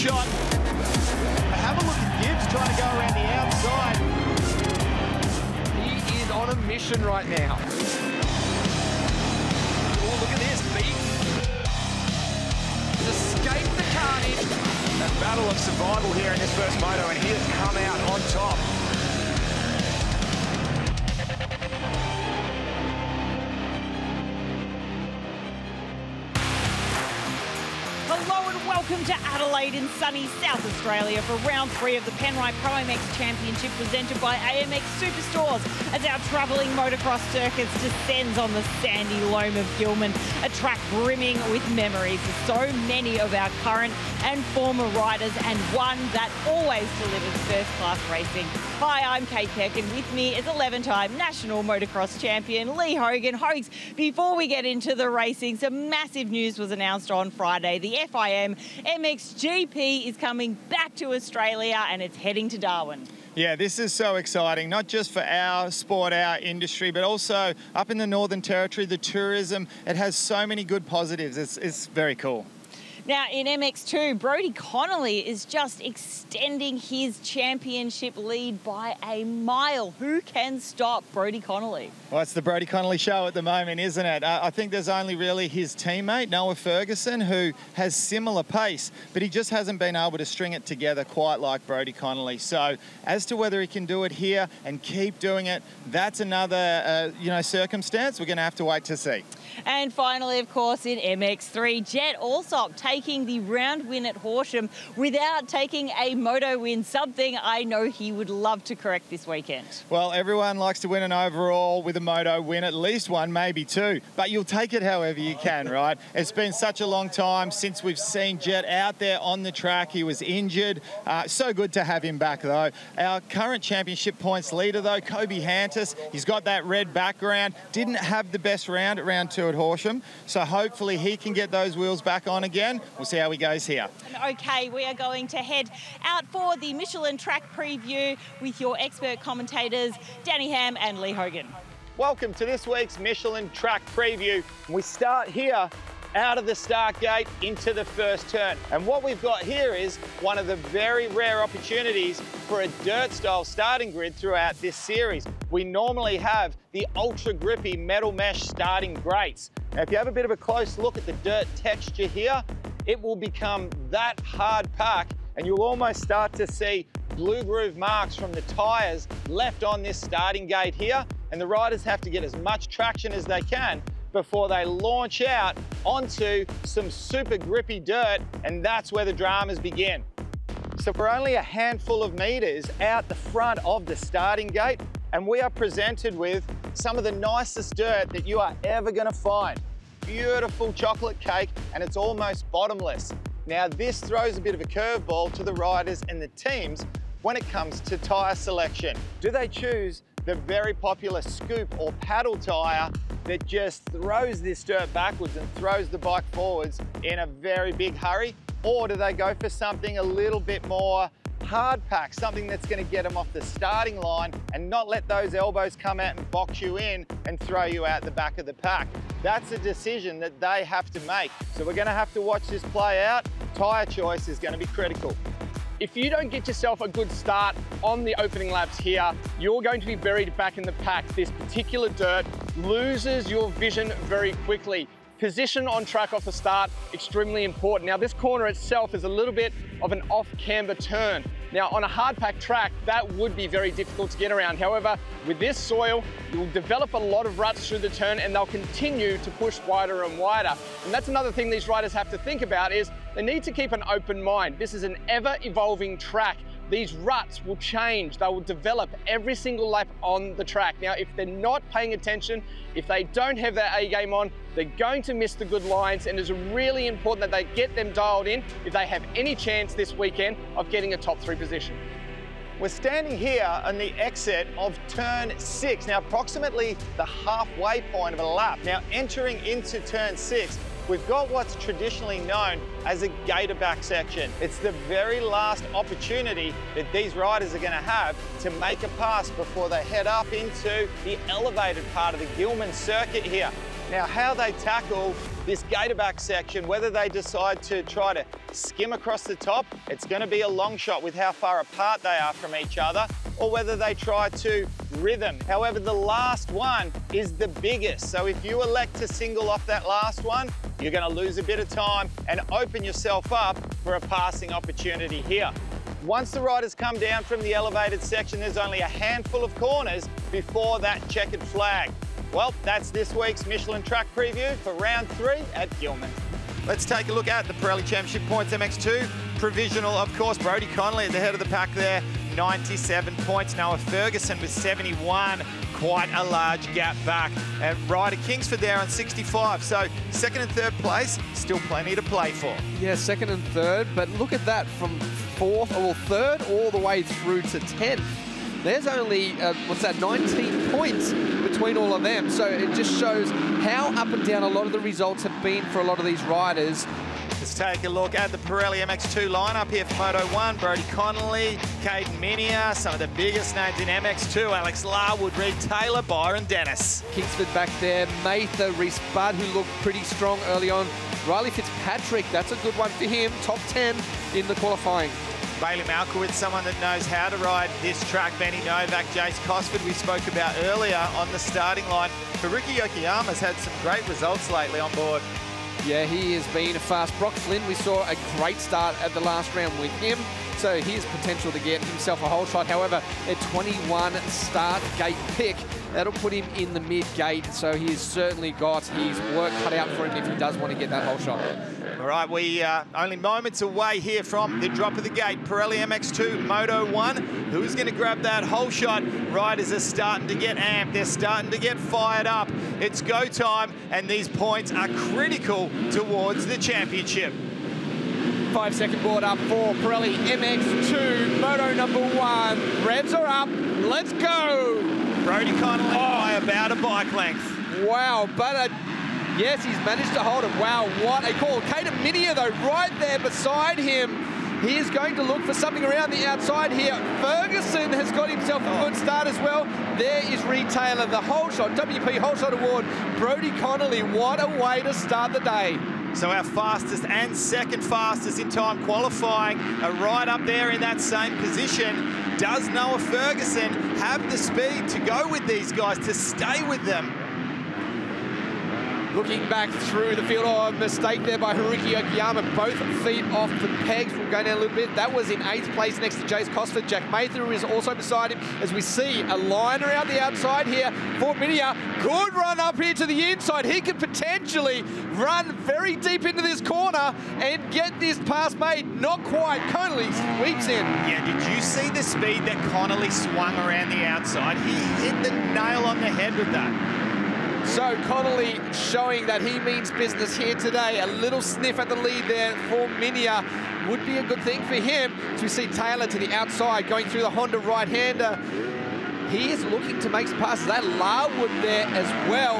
shot. Have a look at Gibbs trying to go around the outside. He is on a mission right now. Oh, look at this. Beat. Escaped the carnage. A battle of survival here in this first moto, and he has come out on top. Welcome to Adelaide in sunny South Australia for round three of the Penrite Pro MX Championship presented by AMX Superstores as our travelling motocross circus descends on the sandy loam of Gillman, a track brimming with memories of so many of our current and former riders and one that always delivers first-class racing. Hi, I'm Kate Peck and with me is 11-time national motocross champion Lee Hogan. Hogs, before we get into the racing, some massive news was announced on Friday. The FIM MXGP is coming back to Australia and it's heading to Darwin. Yeah, this is so exciting, not just for our sport, our industry, but also up in the Northern Territory, the tourism. It has so many good positives. It's, it's very cool. Now, in MX2, Brody Connolly is just extending his championship lead by a mile. Who can stop Brody Connolly? Well, it's the Brody Connolly show at the moment, isn't it? Uh, I think there's only really his teammate, Noah Ferguson, who has similar pace, but he just hasn't been able to string it together quite like Brody Connolly. So, as to whether he can do it here and keep doing it, that's another, uh, you know, circumstance we're going to have to wait to see. And finally, of course, in MX3, Jet Alsop taking the round win at Horsham without taking a moto win, something I know he would love to correct this weekend. Well, everyone likes to win an overall with a moto win, at least one, maybe two, but you'll take it however you can, right? It's been such a long time since we've seen Jet out there on the track. He was injured. Uh, so good to have him back, though. Our current championship points leader, though, Kobe Hantis, he's got that red background, didn't have the best round at round two at Horsham, so hopefully he can get those wheels back on again. We'll see how he goes here. Okay, we are going to head out for the Michelin track preview with your expert commentators, Danny Ham and Lee Hogan. Welcome to this week's Michelin track preview. We start here out of the start gate into the first turn. And what we've got here is one of the very rare opportunities for a dirt style starting grid throughout this series. We normally have the ultra grippy metal mesh starting grates. Now, if you have a bit of a close look at the dirt texture here, it will become that hard pack and you'll almost start to see blue groove marks from the tyres left on this starting gate here. And the riders have to get as much traction as they can before they launch out onto some super grippy dirt, and that's where the dramas begin. So we're only a handful of meters out the front of the starting gate, and we are presented with some of the nicest dirt that you are ever gonna find. Beautiful chocolate cake, and it's almost bottomless. Now this throws a bit of a curveball to the riders and the teams when it comes to tyre selection. Do they choose the very popular scoop or paddle tyre that just throws this dirt backwards and throws the bike forwards in a very big hurry? Or do they go for something a little bit more hard pack, something that's gonna get them off the starting line and not let those elbows come out and box you in and throw you out the back of the pack. That's a decision that they have to make. So we're gonna have to watch this play out. Tyre choice is gonna be critical. If you don't get yourself a good start on the opening laps here, you're going to be buried back in the pack. This particular dirt loses your vision very quickly. Position on track off the start, extremely important. Now this corner itself is a little bit of an off-camber turn. Now on a hard pack track, that would be very difficult to get around. However, with this soil, you'll develop a lot of ruts through the turn and they'll continue to push wider and wider. And that's another thing these riders have to think about is they need to keep an open mind. This is an ever evolving track these ruts will change. They will develop every single lap on the track. Now, if they're not paying attention, if they don't have their A game on, they're going to miss the good lines and it's really important that they get them dialed in if they have any chance this weekend of getting a top three position. We're standing here on the exit of turn six. Now, approximately the halfway point of a lap. Now, entering into turn six, we've got what's traditionally known as a gator back section. It's the very last opportunity that these riders are going to have to make a pass before they head up into the elevated part of the Gillman circuit here. Now, how they tackle this gatorback section, whether they decide to try to skim across the top, it's going to be a long shot with how far apart they are from each other, or whether they try to rhythm. However, the last one is the biggest. So if you elect to single off that last one, you're going to lose a bit of time and open yourself up for a passing opportunity here. Once the riders come down from the elevated section, there's only a handful of corners before that checkered flag. Well, that's this week's Michelin Track Preview for round three at Gillman. Let's take a look at the Pirelli Championship points MX2. Provisional, of course, Brody Connolly at the head of the pack there, 97 points. Noah Ferguson with 71, quite a large gap back. And Ryder Kingsford there on 65. So second and third place, still plenty to play for. Yeah, second and third, but look at that from fourth, or third all the way through to 10th. There's only, uh, what's that, 19 points between all of them. So it just shows how up and down a lot of the results have been for a lot of these riders. Let's take a look at the Pirelli MX2 lineup here for Moto 1. Brody Connolly, Caden Minear, some of the biggest names in MX2. Alex Larwood, Reed Taylor, Byron Dennis. Kingsford back there, Mather, Reese Budd, who looked pretty strong early on. Riley Fitzpatrick, that's a good one for him. Top 10 in the qualifying. Bailey Malkiewicz, someone that knows how to ride this track. Benny Novak, Jace Cosford, we spoke about earlier on the starting line. Haruki Yokoyama's had some great results lately on board. Yeah, he has been a fast. Brock Flynn, we saw a great start at the last round with him. So here's potential to get himself a holeshot. However, a 21 start gate pick, that'll put him in the mid gate. So he's certainly got his work cut out for him if he does want to get that holeshot. All right, we uh, only moments away here from the drop of the gate. Pirelli MX2 Moto 1. Who's going to grab that holeshot? Riders are starting to get amped. They're starting to get fired up. It's go time, and these points are critical towards the championship. Five second board up for Pirelli MX2 Moto number one. Revs are up. Let's go. Brody Connolly oh. by about a bike length. Wow, but a Yes, he's managed to hold it. Wow, what a call. Caden Minear, though, right there beside him. He is going to look for something around the outside here. Ferguson has got himself a good oh. start as well. There is Reed Taylor, the holeshot, WP holeshot award. Brody Connolly, what a way to start the day. So our fastest and second fastest in time qualifying are right up there in that same position. Does Noah Ferguson have the speed to go with these guys, to stay with them? Looking back through the field, oh, mistake there by Haruki Yokoyama. Both feet off the pegs. We'll go down a little bit. That was in eighth place next to Jace Cosford. Jack Mather is also beside him as we see a line around the outside here for Minear. Good run up here to the inside. He could potentially run very deep into this corner and get this pass made. Not quite. Connolly sweeps in. Yeah, did you see the speed that Connolly swung around the outside? He hit the nail on the head with that. So Connolly showing that he means business here today. A little sniff at the lead there for Minear would be a good thing for him. As we see Taylor to the outside going through the Honda right-hander. He is looking to make some passes. That Larwood there as well.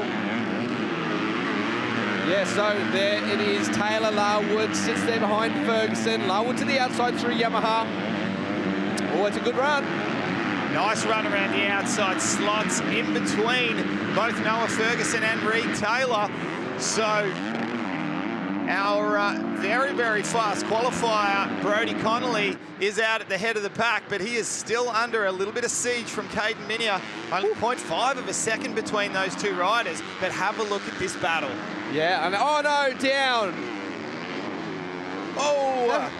Yeah, so there it is. Taylor Larwood sits there behind Ferguson. Larwood to the outside through Yamaha. Oh, it's a good run. Nice run around the outside slots in between both Noah Ferguson and Reed Taylor. So our uh, very, very fast qualifier, Brody Connolly, is out at the head of the pack, but he is still under a little bit of siege from Caden Minear. Only 0.5 of a second between those two riders, but have a look at this battle. Yeah, and oh no, down. Oh!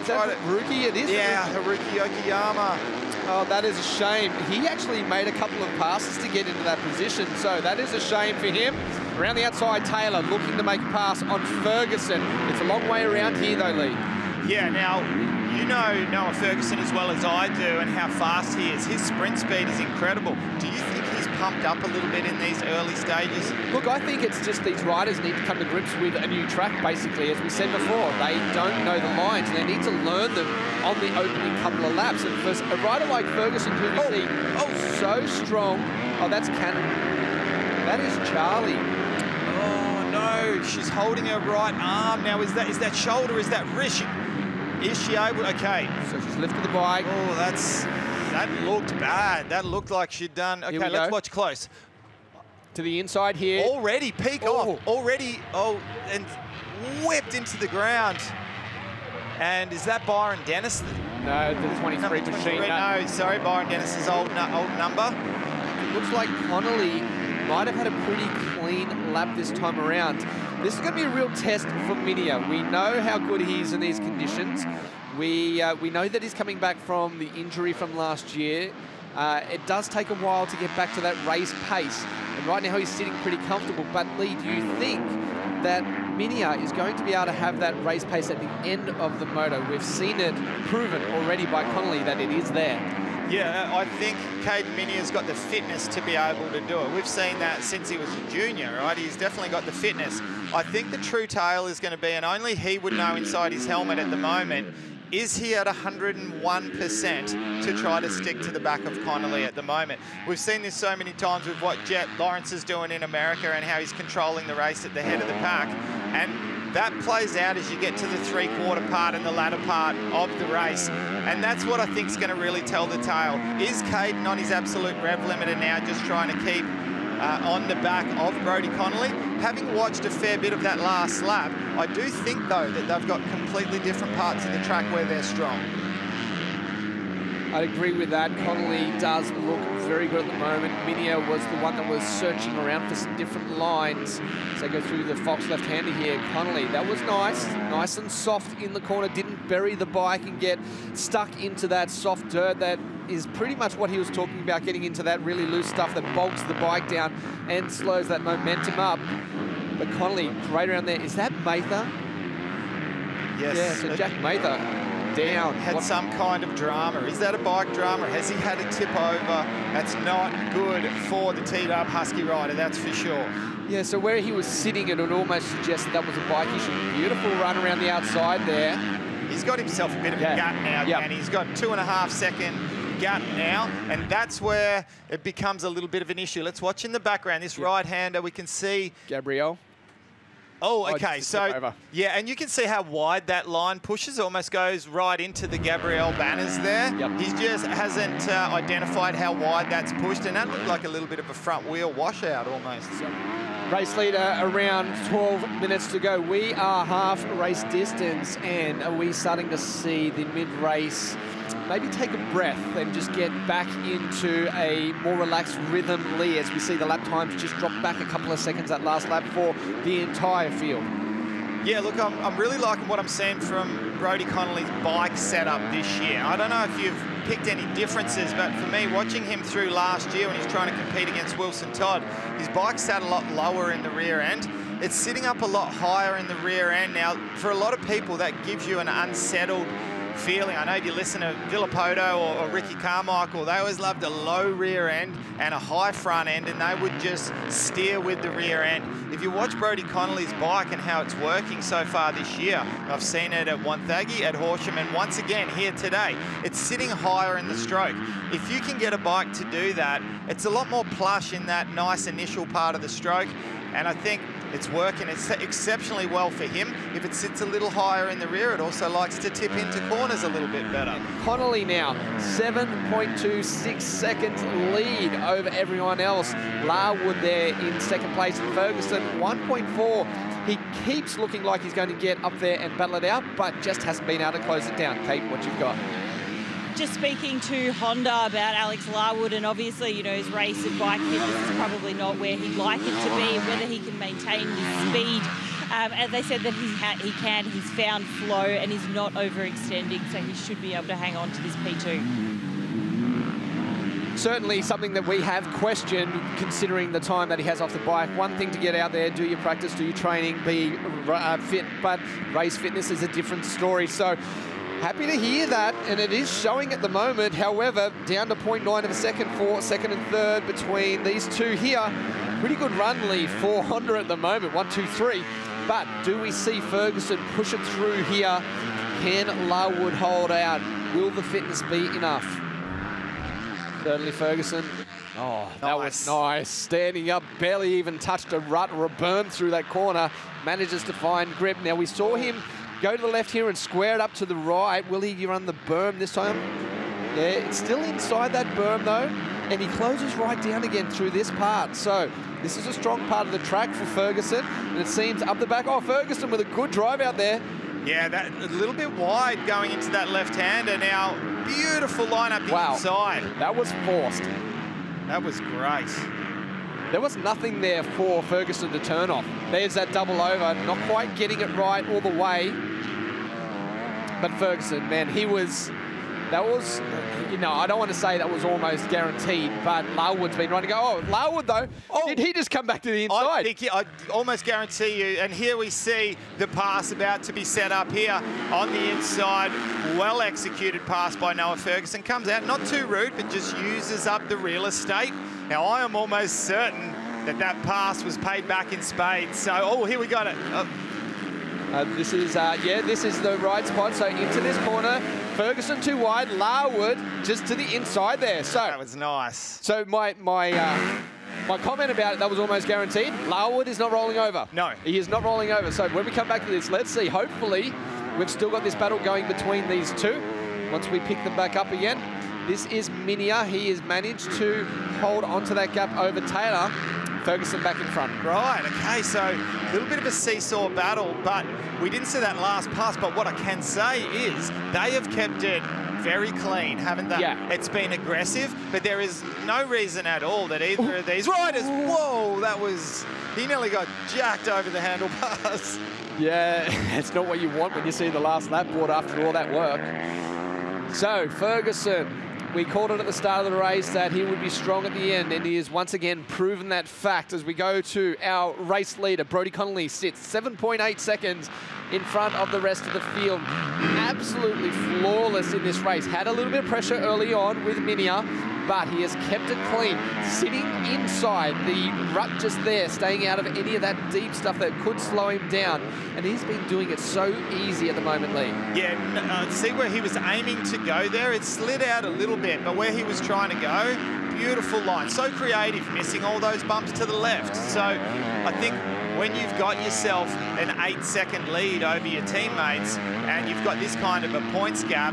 Is that Haruki? It is. Yeah, Haruki Yokoyama. Oh, that is a shame. He actually made a couple of passes to get into that position, so that is a shame for him. Around the outside, Taylor looking to make a pass on Ferguson. It's a long way around here, though, Lee. Yeah, now, you know Noah Ferguson as well as I do and how fast he is. His sprint speed is incredible. Do you pumped up a little bit in these early stages? Look, I think it's just these riders need to come to grips with a new track, basically. As we said before, they don't know the lines and they need to learn them on the opening couple of laps. And for a rider like Ferguson, who we oh, see oh, so strong, oh, that's Cannon. That is Charlie. Oh, no, she's holding her right arm. Now, is that is that shoulder, is that wrist? Is she able? Okay. So she's lifted the bike. Oh, that's that looked bad. That looked like she'd done. Okay, let's go. watch close. to the inside here. Already, peak Oh. off. Already, oh, and whipped into the ground. And is that Byron Dennis? No, the 23 Number machine. 23? No, sorry, Byron Dennis's old, old number. It looks like Connolly might have had a pretty clean lap this time around. This is going to be a real test for Minear. We know how good he is in these conditions. We, uh, we know that he's coming back from the injury from last year. Uh, it does take a while to get back to that race pace. And right now he's sitting pretty comfortable. But Lee, do you think that Minear is going to be able to have that race pace at the end of the moto? We've seen it proven already by Connolly that it is there. Yeah, I think Caden Minear has got the fitness to be able to do it. We've seen that since he was a junior, right? He's definitely got the fitness. I think the true tale is going to be, and only he would know inside his helmet at the moment, is he at 101% to try to stick to the back of Connolly at the moment? We've seen this so many times with what Jett Lawrence is doing in America and how he's controlling the race at the head of the pack. And that plays out as you get to the three-quarter part and the latter part of the race. And that's what I think is going to really tell the tale. Is Caden on his absolute rev limiter now just trying to keep uh, on the back of Brody Connolly? Having watched a fair bit of that last lap, I do think, though, that they've got completely different parts of the track where they're strong. I'd agree with that. Connolly does look very good at the moment. Minear was the one that was searching around for some different lines. So go through the Fox left-hander here. Connolly, that was nice. Nice and soft in the corner. Didn't bury the bike and get stuck into that soft dirt that is pretty much what he was talking about, getting into that really loose stuff that bogs the bike down and slows that momentum up. But Connolly, right around there. Is that Mather? Yes. Yeah, so Jack Mather down. had What- some kind of drama. Is that a bike drama? Has he had a tip over? That's not good for the teed up Husky rider, that's for sure. Yeah, so where he was sitting, it would almost suggest that, that was a bike issue. Beautiful run around the outside there. He's got himself a bit of Yeah. a gap now, Yep. and he's got two and a half second gap now, and that's where it becomes a little bit of an issue. Let's watch in the background. This right-hander, we can see. Gabrielle. Oh, okay. So yeah, and you can see how wide that line pushes. It almost goes right into the Gabrielle banners there. Yep. He just hasn't uh, identified how wide that's pushed, and that looked like a little bit of a front wheel washout almost. Race leader around 12 minutes to go. We are half race distance, and are we starting to see the mid-race maybe take a breath and just get back into a more relaxed rhythm, Lee, as we see the lap times just drop back a couple of seconds that last lap for the entire field. Yeah, look, I'm, I'm really liking what I'm seeing from Brody Connolly's bike setup this year. I don't know if you've picked any differences, but for me, watching him through last year when he's trying to compete against Wilson Todd, his bike sat a lot lower in the rear end. It's sitting up a lot higher in the rear end. Now, for a lot of people, that gives you an unsettled feeling. I know if you listen to Villopoto or, or Ricky Carmichael, they always loved a low rear end and a high front end, and they would just steer with the rear end. If you watch Brody Connolly's bike and how it's working so far this year, I've seen it at Wonthaggi, at Horsham, and once again here today, it's sitting higher in the stroke. If you can get a bike to do that, it's a lot more plush in that nice initial part of the stroke, and I think it's working it's exceptionally well for him. If it sits a little higher in the rear, it also likes to tip into corners a little bit better. Connolly now, 7.26 seconds lead over everyone else. Larwood there in second place, and Ferguson 1.4. He keeps looking like he's going to get up there and battle it out, but just hasn't been able to close it down. Kate, what you've got? Just speaking to Honda about Alex Larwood, and obviously, you know, his race and bike fitness is probably not where he'd like it to be, and whether he can maintain his speed. Um, they said that he, he can, he's found flow and he's not overextending, so he should be able to hang on to this P2. Certainly something that we have questioned considering the time that he has off the bike. One thing to get out there, do your practice, do your training, be uh, fit, but race fitness is a different story. So happy to hear that, and it is showing at the moment. However, down to 0.9 of a second for second and third between these two here. Pretty good run lead for Honda at the moment, one, two, three. But do we see Ferguson push it through here? Can Larwood hold out? Will the fitness be enough? Certainly Ferguson. Oh, that was Nice. nice. Standing up, barely even touched a rut or a berm through that corner. Manages to find grip. Now, we saw him go to the left here and square it up to the right. Will he run the berm this time? Yeah, it's still inside that berm, though. and he closes right down again through this part. So this is a strong part of the track for Ferguson, and it seems up the back. Oh, Ferguson with a good drive out there. Yeah, that a little bit wide going into that left-hander. Now, beautiful line up wow. inside. That was forced. That was great. There was nothing there for Ferguson to turn off. There's that double over, not quite getting it right all the way. But Ferguson, man, he was that was, you know, I don't want to say that was almost guaranteed, but Larwood's been running. To go. Oh, Larwood though, oh, did he just come back to the inside? I think I almost guarantee you. And here we see the pass about to be set up here on the inside. Well executed pass by Noah Ferguson. Comes out, not too rude, but just uses up the real estate. Now I am almost certain that that pass was paid back in spades. So, oh, here we got it. Uh, uh, this is, uh, yeah, this is the right spot. So into this corner, Ferguson too wide, Larwood just to the inside there. So that was nice. So my my uh, my comment about it, that was almost guaranteed. Larwood is not rolling over. No. He is not rolling over. So when we come back to this, let's see. Hopefully, we've still got this battle going between these two. Once we pick them back up again. This is Minear. He has managed to hold onto that gap over Taylor. Ferguson back in front. Right, okay, so a little bit of a seesaw battle, but we didn't see that last pass, but what I can say is they have kept it very clean, haven't they? Yeah. It's been aggressive, but there is no reason at all that either of these riders, whoa, that was, he nearly got jacked over the handlebars. Yeah, it's not what you want when you see the last lap board after all that work. So, Ferguson we called it at the start of the race that he would be strong at the end, and he has once again proven that fact as we go to our race leader. Brody Connolly sits 7.8 seconds in front of the rest of the field. Absolutely flawless in this race. Had a little bit of pressure early on with Minear, but he has kept it clean, sitting inside the rut just there, staying out of any of that deep stuff that could slow him down. And he's been doing it so easy at the moment, Lee. Yeah, uh, see where he was aiming to go there? It slid out a little bit, but where he was trying to go, beautiful line. So creative, missing all those bumps to the left. So I think when you've got yourself an eight second lead over your teammates and you've got this kind of a points gap,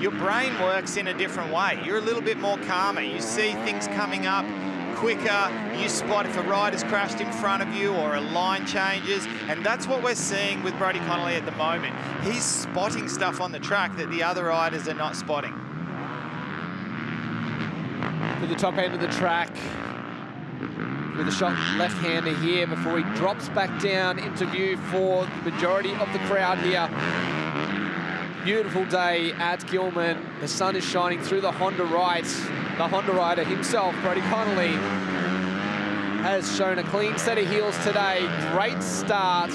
your brain works in a different way. You're a little bit more calmer. You see things coming up quicker. You spot if a rider's crashed in front of you or a line changes. And that's what we're seeing with Brody Connolly at the moment. He's spotting stuff on the track that the other riders are not spotting. To the top end of the track, with a shot left-hander here before he drops back down into view for the majority of the crowd here. Beautiful day at Gillman. The sun is shining through the Honda right. The Honda rider himself, Brodie Connolly, has shown a clean set of heels today. Great start.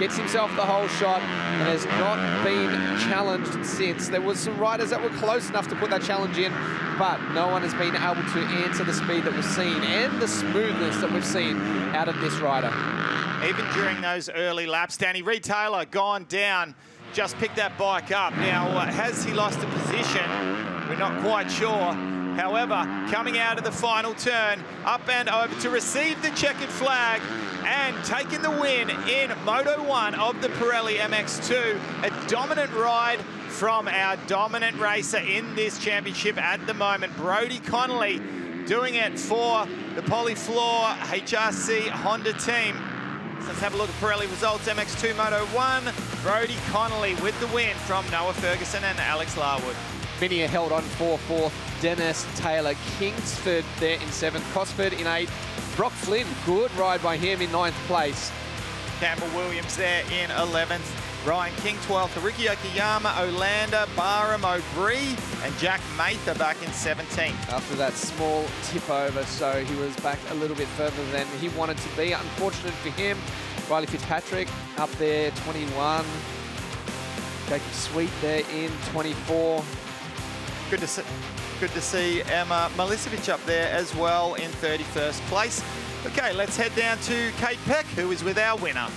Gets himself the holeshot and has not been challenged since. There was some riders that were close enough to put that challenge in, but no one has been able to answer the speed that we've seen and the smoothness that we've seen out of this rider. Even during those early laps, Danny Reed Taylor gone down just picked that bike up. Now, uh, has he lost a position? We're not quite sure. However, coming out of the final turn, up and over to receive the checkered flag and taking the win in Moto 1 of the Pirelli MX2. A dominant ride from our dominant racer in this championship at the moment, Brody Connolly, doing it for the Polyfloor HRC Honda team. Let's have a look at Pirelli results. MX2 Moto 1, Brody Connolly with the win from Noah Ferguson and Alex Larwood. Minear held on for fourth. Dennis Taylor Kingsford there in seventh. Cosford in eighth. Brock Flynn, good ride by him in ninth place. Campbell Williams there in 11th. Ryan King 12th, Ricky Yokoyama, Olander, Barham, O'Bree, and Jack Mather back in 17th. After that small tip over, so he was back a little bit further than he wanted to be. Unfortunate for him. Riley Fitzpatrick up there, 21. Jacob Sweet there in 24. Good to see, good to see Emma Milicevic up there as well in 31st place. Okay, let's head down to Kate Peck, who is with our winner.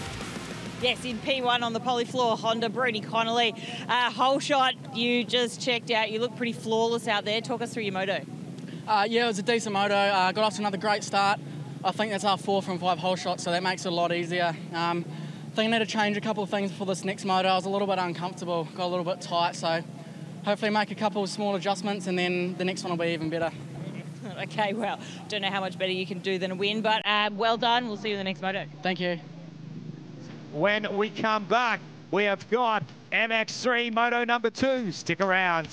Yes, in P1 on the Polyfloor Honda, Brodie Connolly. Uh, holeshot, you just checked out. You look pretty flawless out there. Talk us through your moto. Uh, yeah, it was a decent moto. Uh, got off to another great start. I think that's our four from five holeshots, so that makes it a lot easier. Um, I think I need to change a couple of things for this next moto. I was a little bit uncomfortable, got a little bit tight, so hopefully make a couple of small adjustments and then the next one will be even better. Okay, well, don't know how much better you can do than a win, but uh, well done. We'll see you in the next moto. Thank you. When we come back, we have got MX3 Moto number two. Stick around.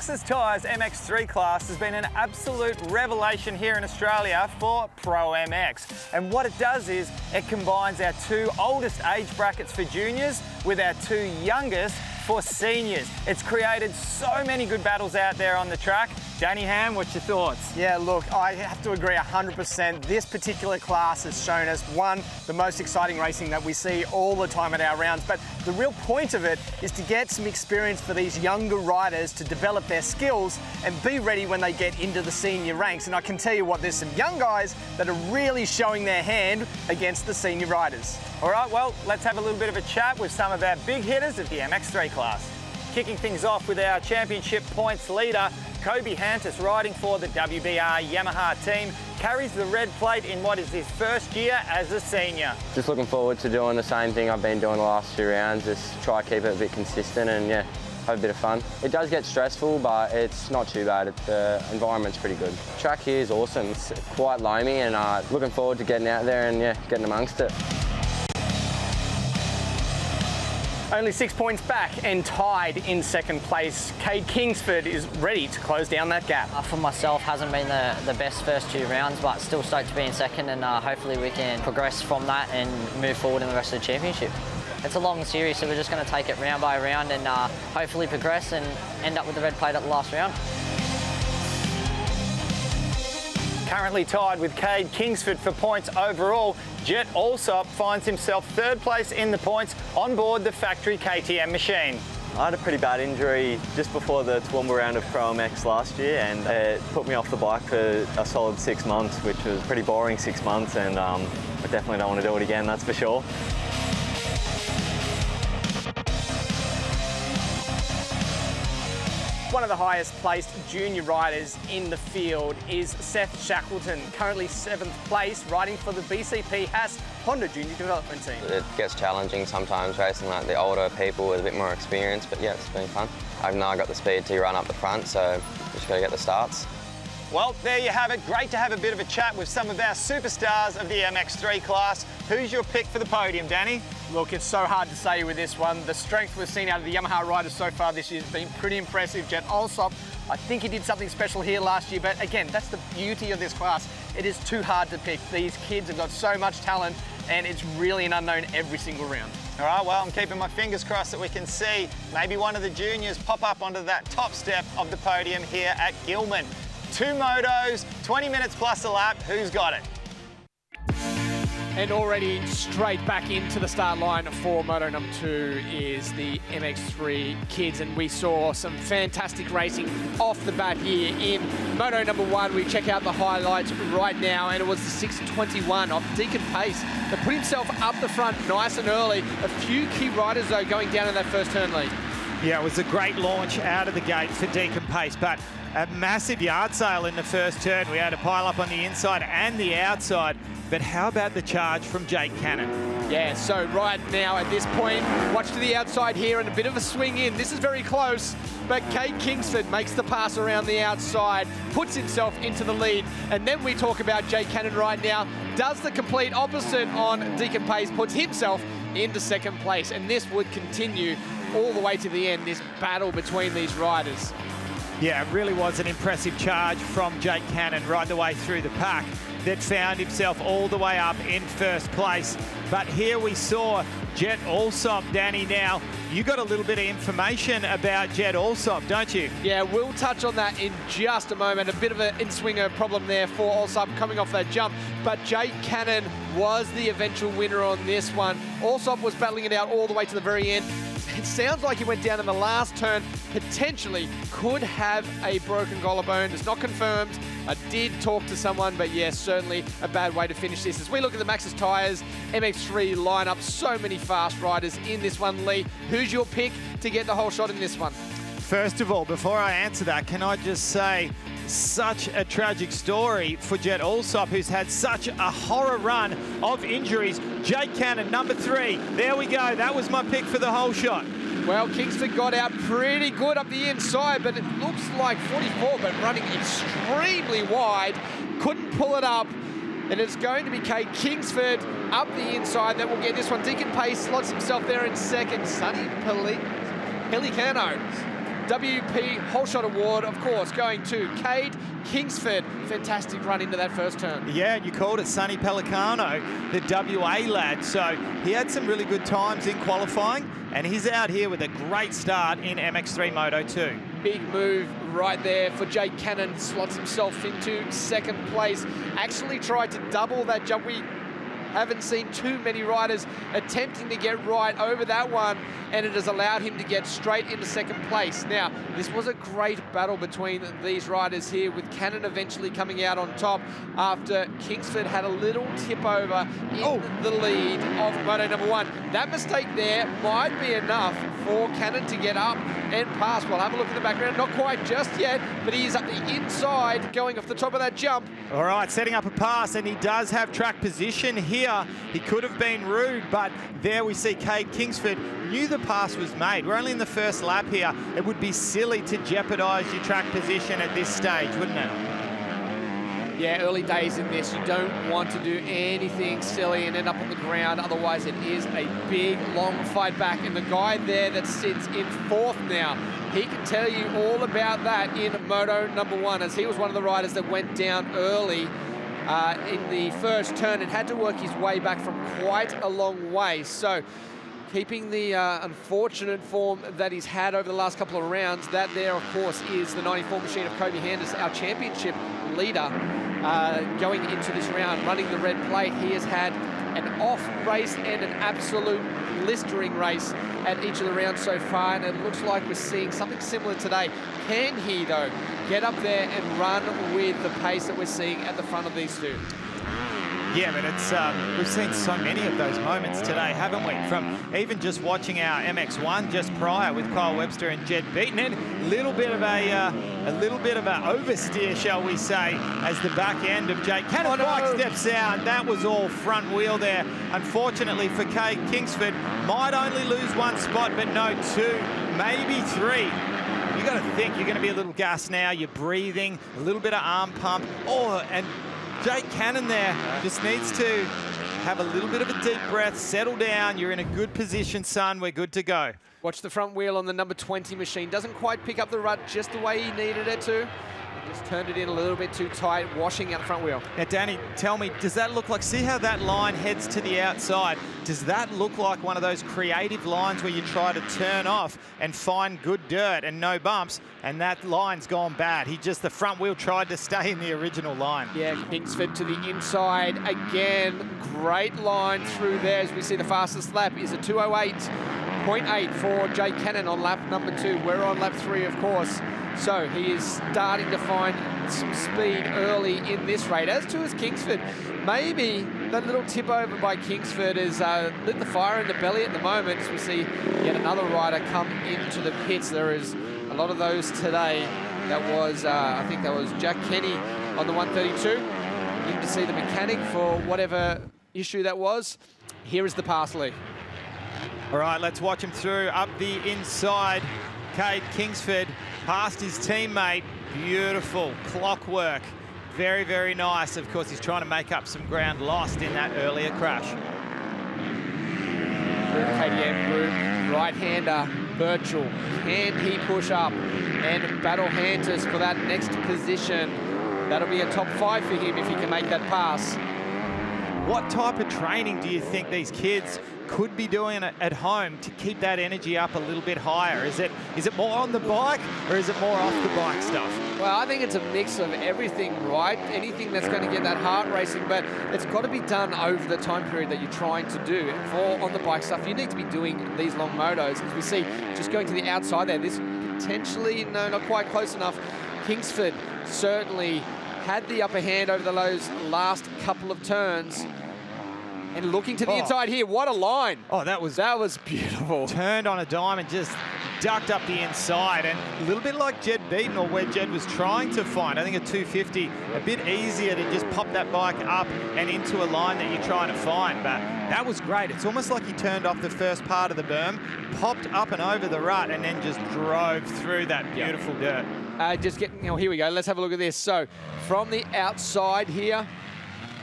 Maxxis Tyres MX3 class has been an absolute revelation here in Australia for Pro MX. And what it does is it combines our two oldest age brackets for juniors with our two youngest for seniors. It's created so many good battles out there on the track. Danny Ham, what's your thoughts? Yeah, look, I have to agree 100%. This particular class has shown us, one, the most exciting racing that we see all the time at our rounds, but the real point of it is to get some experience for these younger riders to develop their skills and be ready when they get into the senior ranks. And I can tell you what, there's some young guys that are really showing their hand against the senior riders. All right, well, let's have a little bit of a chat with some of our big hitters of the MX3 class. Kicking things off with our championship points leader, Kobe Hantis, riding for the WBR Yamaha team, carries the red plate in what is his first year as a senior. Just looking forward to doing the same thing I've been doing the last few rounds, just try to keep it a bit consistent and yeah, have a bit of fun. It does get stressful, but it's not too bad. The environment's pretty good. Track here is awesome. It's quite loamy and uh, looking forward to getting out there and yeah, getting amongst it. Only six points back and tied in second place. Cade Kingsford is ready to close down that gap. Uh, For myself, hasn't been the, the best first two rounds, but still stoked to be in second, and uh, hopefully we can progress from that and move forward in the rest of the championship. It's a long series, so we're just going to take it round by round and uh, hopefully progress and end up with the red plate at the last round. Currently tied with Cade Kingsford for points overall, Jet Alsop finds himself third place in the points on board the factory KTM machine. I had a pretty bad injury just before the Toowoomba round of Pro MX last year and it put me off the bike for a solid six months, which was pretty boring six months and um, I definitely don't want to do it again, that's for sure. One of the highest placed junior riders in the field is Seth Shackleton, currently seventh place, riding for the BCP Haas Honda Junior Development Team. It gets challenging sometimes racing like the older people with a bit more experience, but yeah, it's been fun. I've now got the speed to run up the front, so just got to get the starts. Well, there you have it. Great to have a bit of a chat with some of our superstars of the MX3 class. Who's your pick for the podium, Danny? Look, it's so hard to say with this one. The strength we've seen out of the Yamaha riders so far this year has been pretty impressive. Jet Alsop, I think he did something special here last year, but again, that's the beauty of this class. It is too hard to pick. These kids have got so much talent, and it's really an unknown every single round. All right, well, I'm keeping my fingers crossed that we can see maybe one of the juniors pop up onto that top step of the podium here at Gillman. Two motos, 20 minutes plus a lap. Who's got it? And already straight back into the start line for moto number two is the MX3 kids. And we saw some fantastic racing off the bat here in moto number one. We check out the highlights right now, and it was the 621 off Deacon Pace that put himself up the front nice and early. A few key riders, though, going down in that first turn lead. Yeah, it was a great launch out of the gate for Deacon Pace, but a massive yard sale in the first turn. We had a pile up on the inside and the outside. But how about the charge from Jake Cannon? Yeah, so right now at this point, watch to the outside here and a bit of a swing in. This is very close, but Kade Kingsford makes the pass around the outside, puts himself into the lead, and then we talk about Jake Cannon right now. Does the complete opposite on Deacon Pace, puts himself into second place, and this would continue all the way to the end, this battle between these riders. Yeah, it really was an impressive charge from Jake Cannon right the way through the pack that found himself all the way up in first place. But here we saw Jet Alsop, Danny. Now, you got a little bit of information about Jet Alsop, don't you? Yeah, we'll touch on that in just a moment. A bit of an in-swinger problem there for Alsop coming off that jump. But Jake Cannon was the eventual winner on this one. Alsop was battling it out all the way to the very end. It sounds like he went down in the last turn, potentially could have a broken collarbone. It's not confirmed. I did talk to someone, but yes, certainly a bad way to finish this. As we look at the Maxxis tyres, MX3 lineup, so many fast riders in this one, Lee. Who's your pick to get the holeshot in this one? First of all, before I answer that, can I just say such a tragic story for Jet Alsop, who's had such a horror run of injuries. Jake Cannon, number three. There we go. That was my pick for the holeshot. Well, Kingsford got out pretty good up the inside, but it looks like 44, but running extremely wide. Couldn't pull it up. And it's going to be Kade Kingsford up the inside that will get this one. Deacon Pace slots himself there in second. Sonny Pellicano WP Holeshot Award, of course, going to Kade Kingsford. Fantastic run into that first turn. Yeah, and you called it Sonny Pellicano, the WA lad. So he had some really good times in qualifying, and he's out here with a great start in MX3 Moto 2. Big move right there for Jake Cannon. Slots himself into second place. Actually tried to double that jump. We haven't seen too many riders attempting to get right over that one, and it has allowed him to get straight into second place. Now, this was a great battle between these riders here, with Cannon eventually coming out on top after Kingsford had a little tip over in oh. the lead of Moto number one. That mistake there might be enough for Cannon to get up and pass. We'll have a look in the background. Not quite just yet, but he is up the inside, going off the top of that jump. All right, setting up a pass, and he does have track position here here. He could have been rude, but there we see Kade Kingsford knew the pass was made. We're only in the first lap here. It would be silly to jeopardise your track position at this stage, wouldn't it? Yeah, early days in this, you don't want to do anything silly and end up on the ground. Otherwise, it is a big, long fight back. And the guy there that sits in fourth now, he can tell you all about that in Moto number one, as he was one of the riders that went down early uh, in the first turn and had to work his way back from quite a long way. So keeping the uh, unfortunate form that he's had over the last couple of rounds. That there, of course, is the 94 machine of Kobe Handers, our championship leader, uh, going into this round, running the red plate. He has had off race and an absolute blistering race at each of the rounds so far, and it looks like we're seeing something similar today. Can he, though, get up there and run with the pace that we're seeing at the front of these two? Yeah, but it's um, we've seen so many of those moments today, haven't we? From even just watching our MX1 just prior with Kyle Webster and Jed Beaton, a little bit of a uh, a little bit of an oversteer, shall we say, as the back end of Jake Cannon oh, no. steps out. That was all front wheel there. Unfortunately for Kade Kingsford, might only lose one spot, but no two, maybe three you got to think you're going to be a little gas now. You're breathing, a little bit of arm pump. Oh, and Jake Cannon there just needs to have a little bit of a deep breath, settle down. You're in a good position, son. We're good to go. Watch the front wheel on the number 20 machine. Doesn't quite pick up the rut just the way he needed it to. Just turned it in a little bit too tight, washing out the front wheel. Now, Danny, tell me, does that look like, see how that line heads to the outside? Does that look like one of those creative lines where you try to turn off and find good dirt and no bumps, and that line's gone bad? He just, the front wheel tried to stay in the original line. Yeah, Kingsford to the inside again. Great line through there as we see the fastest lap is a 208.8 for Jay Cannon on lap number two. We're on lap three, of course. So he is starting to find some speed early in this race, as to as Kingsford. Maybe that little tip over by Kingsford has uh, lit the fire in the belly at the moment as we see yet another rider come into the pits. There is a lot of those today. That was, uh, I think that was Jack Kenny on the 132. Need to see the mechanic for whatever issue that was. Here is the parsley. All right, let's watch him through up the inside. Kade Kingsford past his teammate. Beautiful clockwork. Very, very nice. Of course, he's trying to make up some ground lost in that earlier crash. KTM group, right-hander Birchall. Can he push up and battle Handers for that next position? That'll be a top five for him if he can make that pass. What type of training do you think these kids could be doing at home to keep that energy up a little bit higher? Is it is it more on the bike or is it more off the bike stuff? Well, I think it's a mix of everything, right? Anything that's going to get that heart racing, but it's got to be done over the time period that you're trying to do. For on the bike stuff, you need to be doing these long motos. As we see, just going to the outside there, this potentially, no, not quite close enough. Kingsford certainly had the upper hand over the those last couple of turns. And looking to the Oh. inside here, what a line. Oh, that was That was beautiful. turned on a dime and just ducked up the inside and a little bit like Jed Beaton or where Jed was trying to find. I think a 250, a bit easier to just pop that bike up and into a line that you're trying to find. But that was great. It's almost like he turned off the first part of the berm, popped up and over the rut and then just drove through that beautiful dirt. Uh, just getting, oh, here we go. Let's have a look at this. So from the outside here,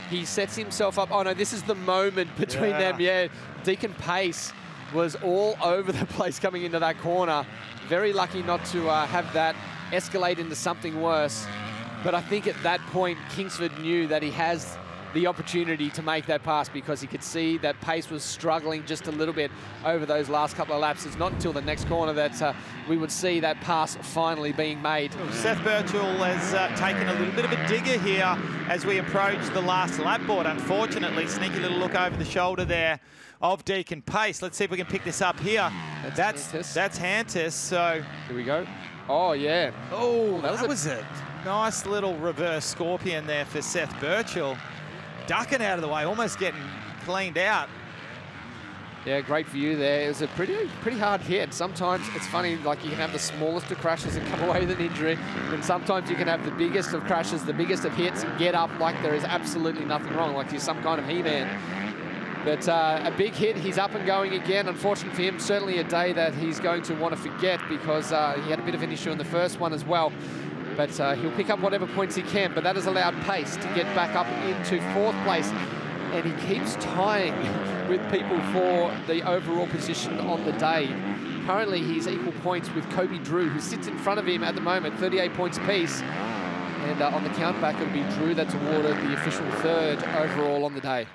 he sets himself up. Oh no, this is the moment between Yeah. them. Yeah, Deacon Pace was all over the place coming into that corner. Very lucky not to uh, have that escalate into something worse. But I think at that point, Kingsford knew that he has the opportunity to make that pass because he could see that Pace was struggling just a little bit over those last couple of laps. It's not until the next corner that uh, we would see that pass finally being made. Seth Birchall has uh, taken a little bit of a digger here as we approach the last lap board. Unfortunately, sneaky little look over the shoulder there of Deacon Pace. Let's see if we can pick this up here. That's That's Hantis. that's Hantis. So, Here we go. Oh, yeah. oh, that that, was a- was, a nice little reverse scorpion there for Seth Birchall. Ducking out of the way, almost getting cleaned out. Yeah, great view there. It was a pretty pretty hard hit. Sometimes it's funny, like you can have the smallest of crashes and come away with an injury, and sometimes you can have the biggest of crashes, the biggest of hits, and get up like there is absolutely nothing wrong, like you're some kind of He-Man. But uh, a big hit, he's up and going again. Unfortunate for him, certainly a day that he's going to want to forget because uh, he had a bit of an issue in the first one as well. But uh, he'll pick up whatever points he can. But that has allowed Pace to get back up into fourth place. And he keeps tying with people for the overall position on the day. Currently, he's equal points with Kobe Drew, who sits in front of him at the moment, 38 points apiece. And uh, on the count back, it'll be Drew that's awarded the official third overall on the day.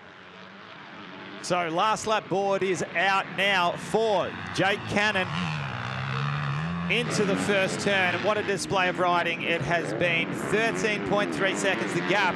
So last lap board is out now for Jake Cannon into the first turn. And what a display of riding it has been. 13.3 seconds the gap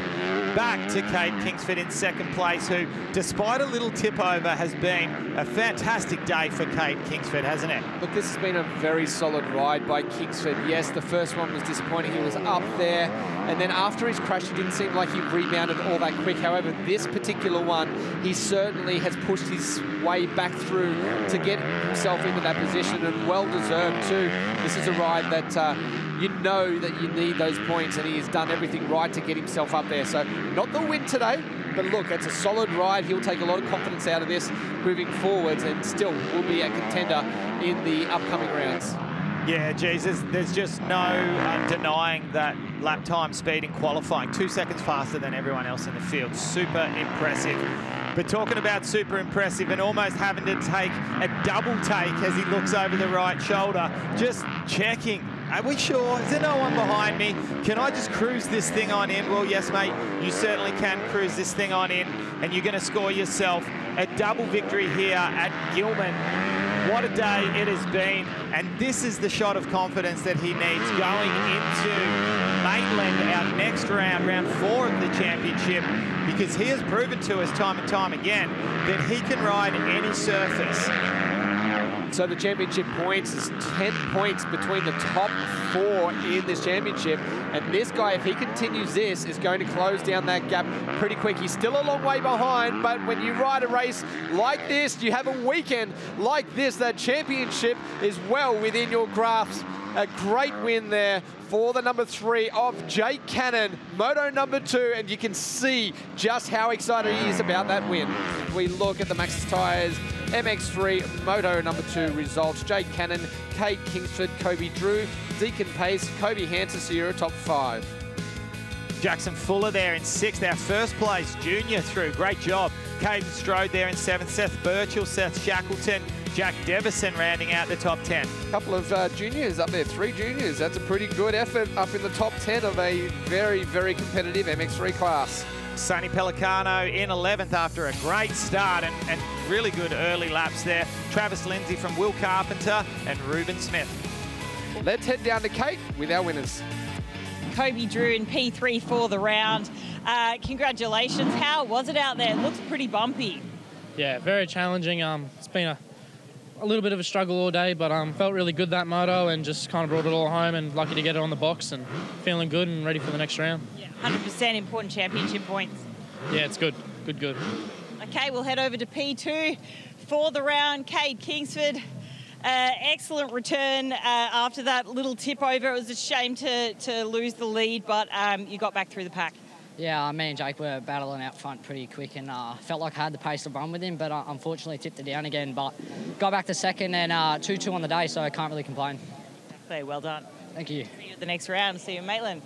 back to Kade Kingsford in second place, who, despite a little tip over, has been a fantastic day for Kade Kingsford, hasn't it? Look, this has been a very solid ride by Kingsford. Yes, the first one was disappointing. He was up there. And then after his crash, it didn't seem like he rebounded all that quick. However, this particular one, he certainly has pushed his way back through to get himself into that position and well deserved too. This is a ride that uh, you know that you need those points and he has done everything right to get himself up there. So not the win today, but look, it's a solid ride. He'll take a lot of confidence out of this moving forwards and still will be a contender in the upcoming rounds. Yeah, Jesus, there's just no uh, denying that lap time speed in qualifying. Two seconds faster than everyone else in the field. Super impressive. But talking about super impressive and almost having to take a double take as he looks over the right shoulder, just checking. Are we sure? Is there no one behind me? Can I just cruise this thing on in? Well, yes, mate, you certainly can cruise this thing on in, and you're going to score yourself a double victory here at Gillman. What a day it has been. And this is the shot of confidence that he needs going into Maitland, our next round, round four of the championship, because he has proven to us time and time again that he can ride any surface. So the championship points is 10 points between the top four in this championship. And this guy, if he continues this, is going to close down that gap pretty quick. He's still a long way behind, but when you ride a race like this, you have a weekend like this, that championship is well within your grasp. A great win there for the number three of Jake Cannon, moto number two, and you can see just how excited he is about that win. We look at the Maxxis Tires MX3 Moto number two results. Jake Cannon, Kate Kingsford, Kobe Drew, Deacon Pace, Kobe Hansen, Sierra top five. Jackson Fuller there in sixth, our first place junior through. Great job. Caden Strode there in seventh. Seth Birchall, Seth Shackleton, Jack Devison rounding out the top 10. A couple of uh, juniors up there, three juniors. That's a pretty good effort up in the top 10 of a very, very competitive MX3 class. Sonny Pellicano in 11th after a great start and, and really good early laps there. Travis Lindsay from Will Carpenter and Ruben Smith. Let's head down to Kate with our winners. Kobe Drew in P3 for the round. Uh, congratulations. How was it out there? It looks pretty bumpy. Yeah, very challenging. Um, it's been a, a little bit of a struggle all day, but um, felt really good that moto and just kind of brought it all home and lucky to get it on the box and feeling good and ready for the next round. Yeah, 100% important championship points. Yeah, it's good. Good, good. Okay, we'll head over to P2 for the round. Kade Kingsford. Uh, excellent return uh, after that little tip over. It was a shame to, to lose the lead, but um, you got back through the pack. Yeah, me and Jake were battling out front pretty quick and uh, felt like I had the pace to run with him, but uh, unfortunately tipped it down again. But got back to second and 2 uh, 2 on the day, so I can't really complain. Well done. Thank you. See you at the next round. See you in Maitland.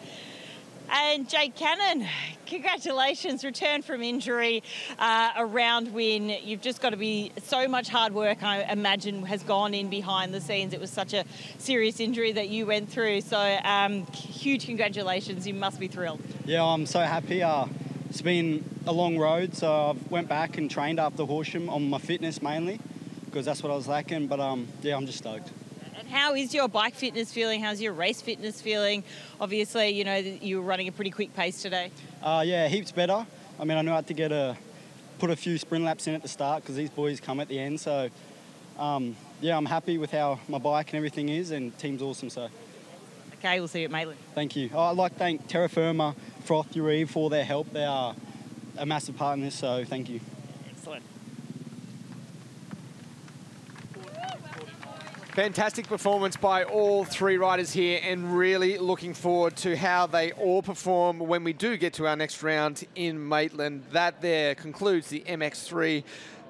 And Jake Cannon, congratulations, return from injury, uh, a round win. You've just got to be so much hard work, I imagine, has gone in behind the scenes. It was such a serious injury that you went through. So, um, huge congratulations. You must be thrilled. Yeah, I'm so happy. Uh, it's been a long road, so I've went back and trained after Horsham on my fitness mainly because that's what I was lacking. But um, yeah, I'm just stoked how is your bike fitness feeling? How's your race fitness feeling? Obviously, you know, you were running a pretty quick pace today. Uh, yeah, heaps better. I mean, I knew I had to get a put a few sprint laps in at the start because these boys come at the end. So, um, yeah, I'm happy with how my bike and everything is, and team's awesome. So. Okay, we'll see you at Maitland. Thank you. Oh, I'd like to thank Terra Firma, Froth, Uribe for their help. They are a massive part in this, so thank you. Excellent. Fantastic performance by all three riders here and really looking forward to how they all perform when we do get to our next round in Maitland. That there concludes the MX3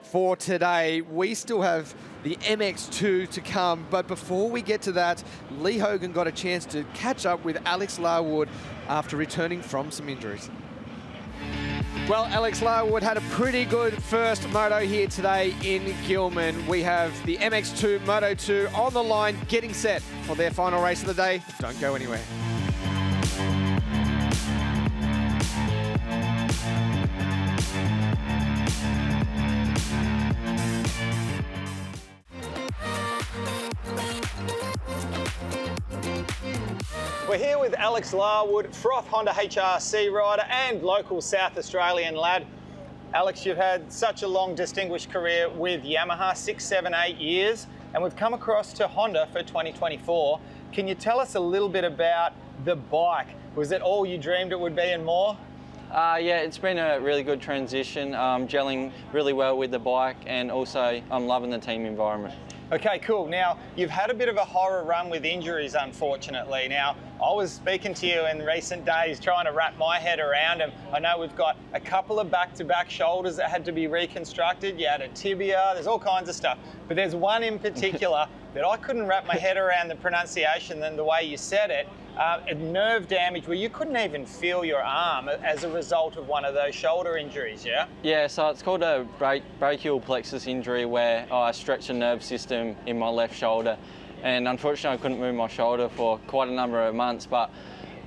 for today. We still have the MX2 to come, but before we get to that, Lee Hogan got a chance to catch up with Alex Larwood after returning from some injuries. Well, Alex Larwood had a pretty good first moto here today in Gillman. We have the MX2 Moto 2 on the line, getting set for their final race of the day. Don't go anywhere. We're here with Alex Larwood, Froth Honda HRC rider and local South Australian lad. Alex, you've had such a long distinguished career with Yamaha, six, seven, eight years, and we've come across to Honda for 2024. Can you tell us a little bit about the bike? Was it all you dreamed it would be and more? Uh, yeah, it's been a really good transition, um, gelling really well with the bike and also I'm loving the team environment. Okay, cool. Now, you've had a bit of a horror run with injuries, unfortunately. Now, I was speaking to you in recent days trying to wrap my head around them. I know we've got a couple of back-to-back -back shoulders that had to be reconstructed. You had a tibia, there's all kinds of stuff. But there's one in particular that I couldn't wrap my head around the pronunciation and the way you said it uh, nerve damage where you couldn't even feel your arm as a result of one of those shoulder injuries, yeah? Yeah, so it's called a brachial plexus injury where oh, I stretched a nerve system in my left shoulder. And unfortunately, I couldn't move my shoulder for quite a number of months, but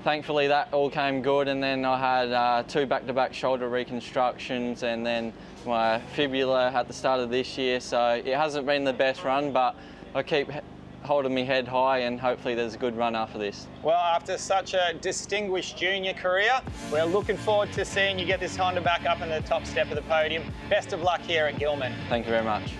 thankfully that all came good. And then I had uh, two back-to-back -back shoulder reconstructions and then my fibula at the start of this year. So it hasn't been the best run, but I keep holding me head high and hopefully there's a good run after this. Well, after such a distinguished junior career, we're looking forward to seeing you get this Honda back up in the top step of the podium. Best of luck here at Gillman. Thank you very much.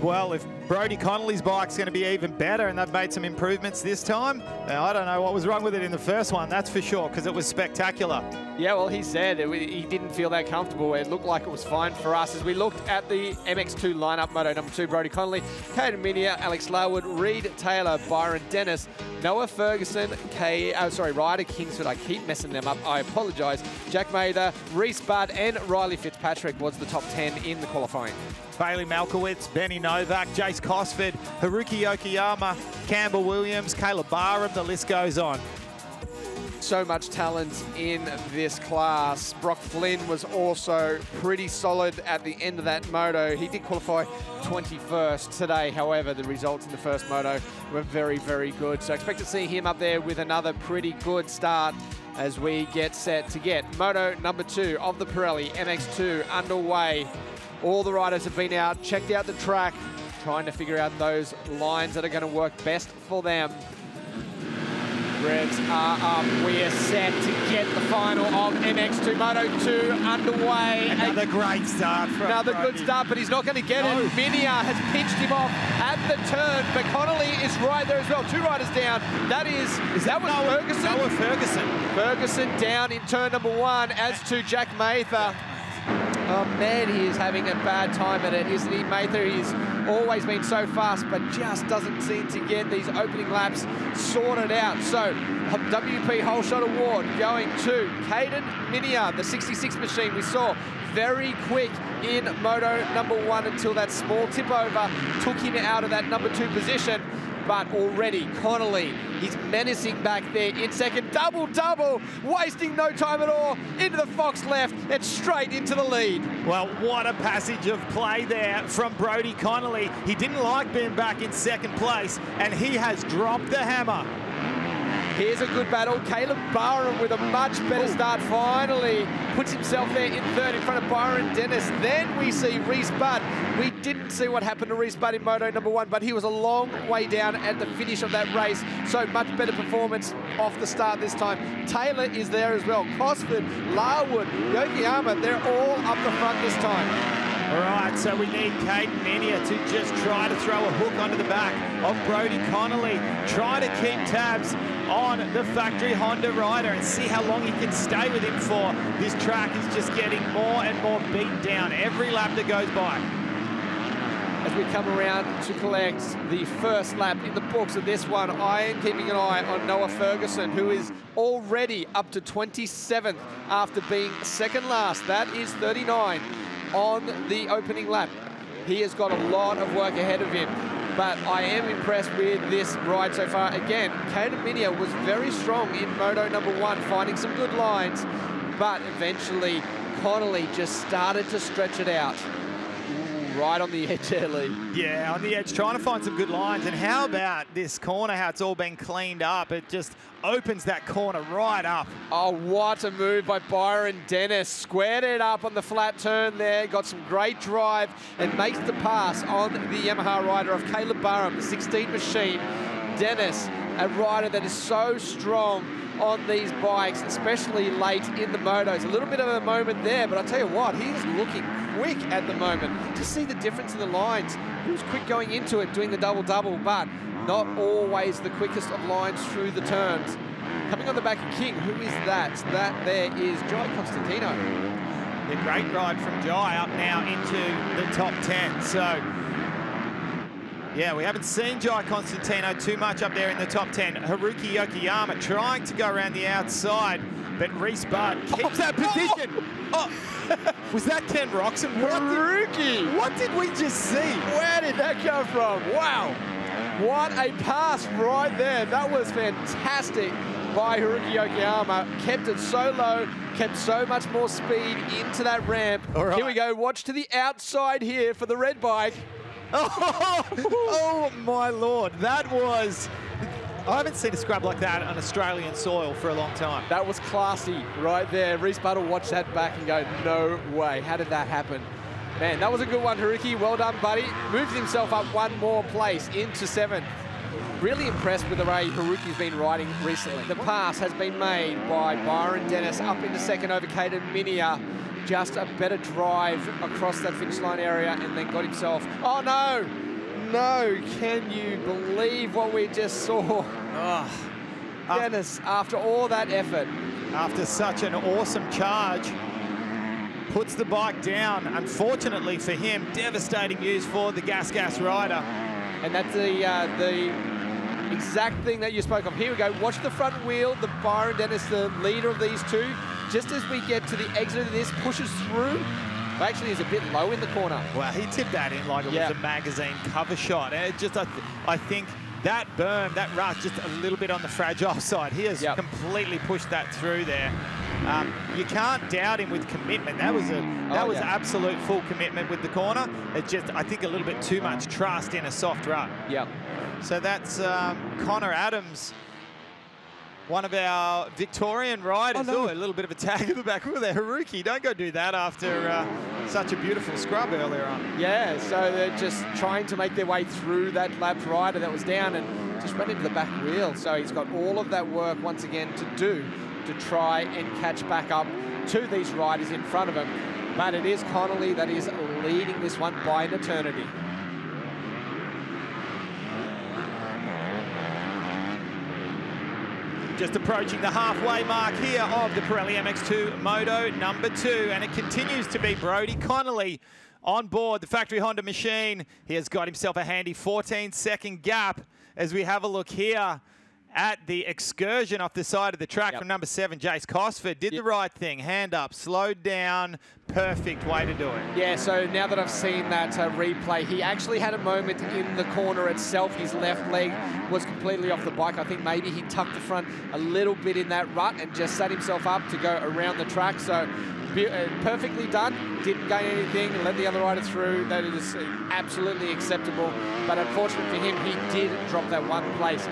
Well, if Brody Connolly's bike's going to be even better, and they've made some improvements this time. Now, I don't know what was wrong with it in the first one, that's for sure, because it was spectacular. Yeah, well, he said uh, it, he didn't feel that comfortable. It looked like it was fine for us as we looked at the MX2 lineup. Moto number two, Brody Connolly, Caden Minear, Alex Larwood, Reed Taylor, Byron Dennis, Noah Ferguson, K, oh, sorry, Ryder Kingsford. I keep messing them up. I apologise. Jack Mather, Reese Budd, and Riley Fitzpatrick was the top 10 in the qualifying. Bailey Malkiewicz, Benny Novak, Jace Cosford, Haruki Yokoyama, Campbell Williams, Caleb Barham, the list goes on. So much talent in this class. Brock Flynn was also pretty solid at the end of that moto. He did qualify 21st today. However, the results in the first moto were very, very good. So expect to see him up there with another pretty good start as we get set to get moto number two of the Pirelli MX2 underway. All the riders have been out, checked out the track, trying to figure out those lines that are going to work best for them. Revs are up. We are set to get the final of MX2 Moto 2 underway. Another great start from Another Brody. good start, but he's not going to get No. it. Minear has pinched him off at the turn, but Connolly is right there as well. Two riders down. That is, is that was Noah- Ferguson? Noah Ferguson. Ferguson down in turn number one, as to Jack Mather. Oh man, he is having a bad time at it, isn't he, Mather? He's always been so fast, but just doesn't seem to get these opening laps sorted out. So, WP Holeshot Award going to Caden Minear, the 66 machine we saw very quick in moto number one until that small tip over took him out of that number two position. But already Connolly, he's menacing back there in second. Double, double, wasting no time at all. Into the Fox left and straight into the lead. Well, what a passage of play there from Brody Connolly. He didn't like being back in second place, and he has dropped the hammer. Here's a good battle. Caleb Barham with a much better start finally puts himself there in third in front of Byron Dennis. Then we see Reese Budd. We didn't see what happened to Reese Budd in moto number one, but he was a long way down at the finish of that race. So much better performance off the start this time. Taylor is there as well. Cosford, Larwood, Yokoyama, they're all up the front this time. All right, so we need Caden Minear to just try to throw a hook onto the back of Brody Connolly. Try to keep tabs on the factory Honda rider and see how long he can stay with him for. This track is just getting more and more beaten down every lap that goes by. as we come around to collect the first lap in the books of this one. I am keeping an eye on Noah Ferguson, who is already up to 27th after being second last. That is 39 on the opening lap. He has got a lot of work ahead of him. But I am impressed with this ride so far. Again, Caden Minear was very strong in moto number one, finding some good lines. But eventually, Connolly just started to stretch it out. Right on the edge there, Lee. Yeah, on the edge, trying to find some good lines. And how about this corner, how it's all been cleaned up? It just opens that corner right up. Oh, what a move by Byron Dennis. Squared it up on the flat turn there, got some great drive and makes the pass on the Yamaha rider of Caleb Barham, the 16 machine. Dennis, a rider that is so strong on these bikes, especially late in the motos. A little bit of a moment there, but I tell you what, he is looking quick at the moment. To see the difference in the lines, he was quick going into it, doing the double-double, but not always the quickest of lines through the turns. Coming on the back of King, who is that? That there is Jai Constantino. The great ride from Jai up now into the top 10. So, yeah, we haven't seen Jai Constantino too much up there in the top 10. Haruki Yokoyama trying to go around the outside, but Reese Budd keeps that oh! position. Oh, was that Ken Roczen? Haruki! What did we just see? Where did that come from? Wow! What a pass right there. That was fantastic by Haruki Yokoyama. Kept it so low, kept so much more speed into that ramp. Right. Here we go. Watch to the outside here for the red bike. Oh, oh my lord, that was. I haven't seen a scrub like that on Australian soil for a long time. That was classy right there. Reese Budd will watch that back and go, no way. How did that happen? Man, that was a good one, Haruki. Well done, buddy. Moves himself up one more place into seventh. Really impressed with the way Haruki's been riding recently. The pass has been made by Byron Dennis up into second over Caden Minear. Just a better drive across that finish line area and then got himself. Oh no! No, can you believe what we just saw? Oh, Dennis, after all that effort, after such an awesome charge, puts the bike down. Unfortunately for him, devastating news for the Gas Gas rider. And that's the uh, the exact thing that you spoke of. Here we go. Watch the front wheel. The Byron Dennis, the leader of these two. Just as we get to the exit of this, pushes through. Actually, is a bit low in the corner. Well, he tipped that in like it Yeah. was a magazine cover shot. And it just, I, th I think that berm, that rush, just a little bit on the fragile side. He has Yep. completely pushed that through there. Um, you can't doubt him with commitment. That was a that Oh, was yeah. absolute full commitment with the corner. It's just, I think, a little bit too much trust in a soft rut. Yep. So that's um, Connor Adams one of our Victorian riders. Oh, no. a little bit of a tag in the back. Look there, Haruki. Don't go do that after uh, such a beautiful scrub earlier on. Yeah, so they're just trying to make their way through that lap rider that was down and just went into the back wheel. So he's got all of that work once again to do to try and catch back up to these riders in front of him. But it is Connolly that is leading this one by an eternity. Just approaching the halfway mark here of the Pirelli MX2 Moto number two, and it continues to be Brody Connolly on board the factory Honda machine. He has got himself a handy 14 second gap as we have a look here at the excursion off the side of the track Yep. from number seven, Jace Cosford. Did the right thing, hand up, slowed down, perfect way to do it. Yeah, so now that I've seen that uh, replay, he actually had a moment in the corner itself. His left leg was completely off the bike. I think maybe he tucked the front a little bit in that rut and just set himself up to go around the track. So uh, perfectly done. Didn't gain anything. Let the other rider through. That is absolutely acceptable. But unfortunately for him, he did drop that one place.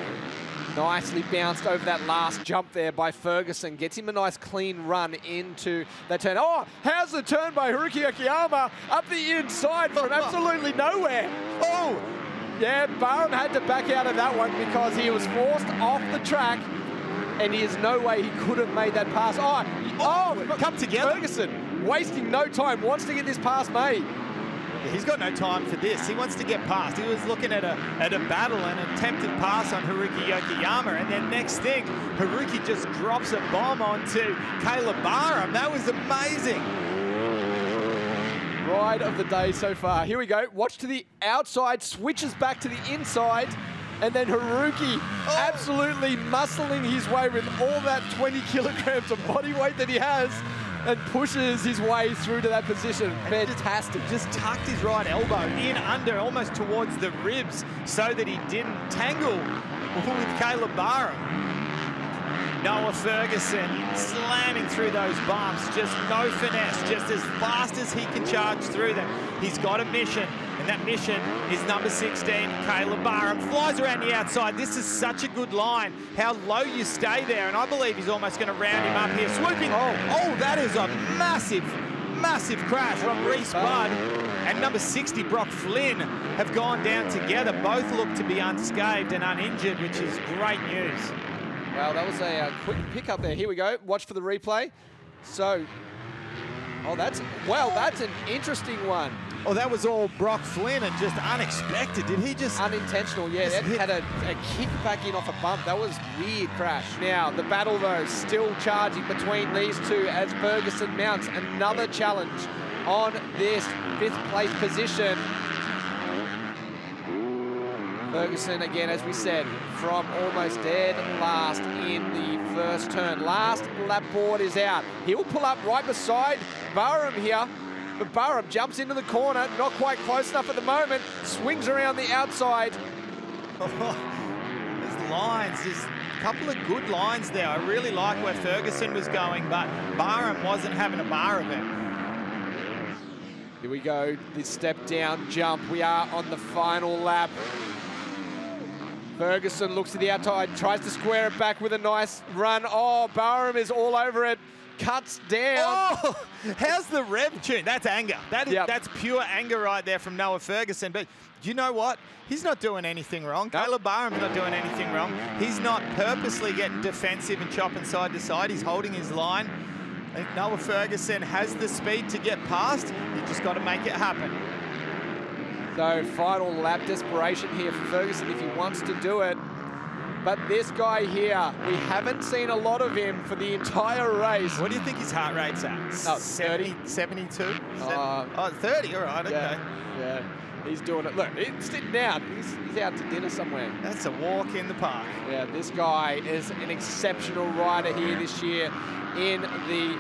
Nicely bounced over that last jump there by Ferguson. Gets him a nice clean run into that turn. Oh, how's the turn by Haruki Yokoyama up the inside from absolutely nowhere. Oh, yeah, Barham had to back out of that one because he was forced off the track and there's no way he could have made that pass. Oh, oh, come together. Ferguson, wasting no time, wants to get this pass made. He's got no time for this. He wants to get past. He was looking at a at a battle and an attempted pass on Haruki Yokoyama, and then next thing, Haruki just drops a bomb onto Caleb Barham. That was amazing. Ride of the day so far. Here we go. Watch to the outside, switches back to the inside, and then Haruki oh. absolutely muscling his way with all that 20 kilograms of body weight that he has and pushes his way through to that position. Fantastic. Just has to just tucked his right elbow in under, almost towards the ribs, so that he didn't tangle with Caleb Barham. Noah Ferguson slamming through those bumps, just no finesse, just as fast as he can charge through them. He's got a mission, that mission is number 16, Caleb Barham. Flies around the outside. This is such a good line, how low you stay there, and I believe he's almost going to round him up here. Swooping, oh, that is a massive, massive crash from Reese Budd and number 60, Brock Flynn, have gone down together. Both look to be unscathed and uninjured, which is great news. Well, that was a, uh quick pickup there. Here we go. Watch for the replay. So, oh, that's, well, that's an interesting one. Oh, that was all Brock Flynn and just unexpected. Did he just... Unintentional, yeah. Just had a, a kick back in off a bump. That was weird crash. Now, the battle, though, still charging between these two as Ferguson mounts another challenge on this fifth place position. Ferguson, again, as we said, from almost dead last in the first turn. Last lap board is out. He will pull up right beside Barham here. But Barham jumps into the corner, not quite close enough at the moment, swings around the outside. There's lines, there's a couple of good lines there. I really like where Ferguson was going, but Barham wasn't having a bar of it. Here we go, this step down jump. We are on the final lap. Ferguson looks to the outside, tries to square it back with a nice run. Oh, Barham is all over it, cuts down. Oh, how's the rev tune? That's anger. That is, Yep. That's pure anger right there from Noah Ferguson. But you know what? He's not doing anything wrong. Caleb Barham's not doing anything wrong. He's not purposely getting defensive and chopping side to side. He's holding his line. I think Noah Ferguson has the speed to get past. You just got to make it happen. So final lap desperation here for Ferguson if he wants to do it. But this guy here, we haven't seen a lot of him for the entire race. What do you think his heart rate's at? Oh, 70, 72? Uh, oh, 30, all right, okay. Yeah, yeah. He's doing it. Look, he's sitting down. He's, he's out to dinner somewhere. That's a walk in the park. Yeah, this guy is an exceptional rider here this year in the